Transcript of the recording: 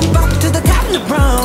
jump up to the top of the ground.